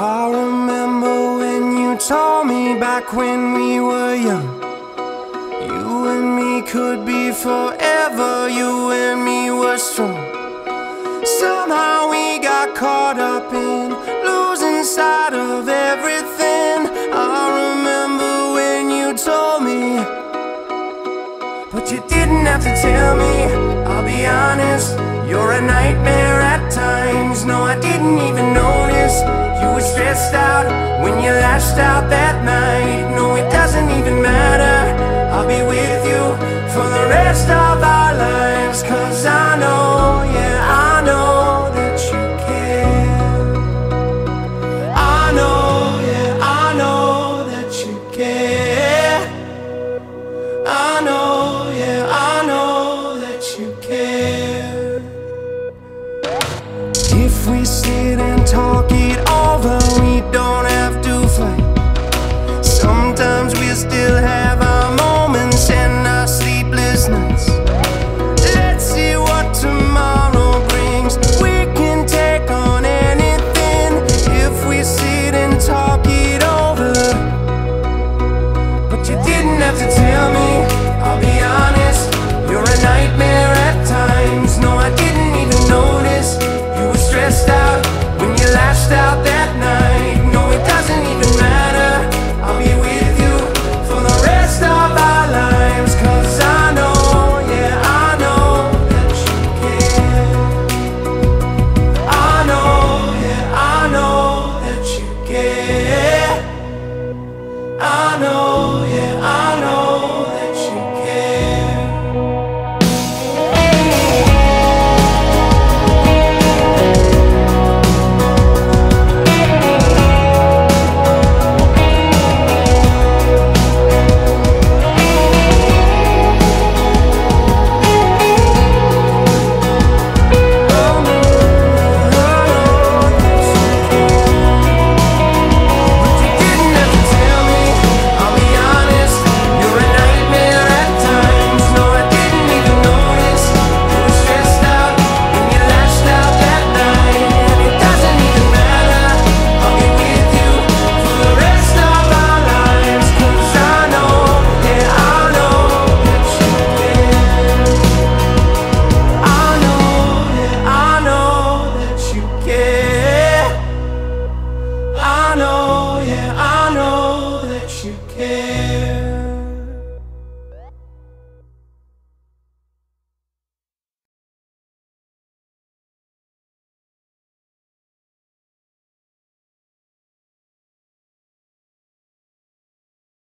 I remember when you told me back when we were young. You and me could be forever, you and me were strong. Somehow we got caught up in losing sight of everything. I remember when you told me, but you didn't have to tell me. I'll be honest, you're a nightmare stressed out when you lashed out that night. No, it doesn't even matter. I'll be with you for the rest of our lives. Cause I know, yeah, I know that you care. I know, yeah, I know that you care. I know, yeah, I know that you care. If we sit and talk still Yeah.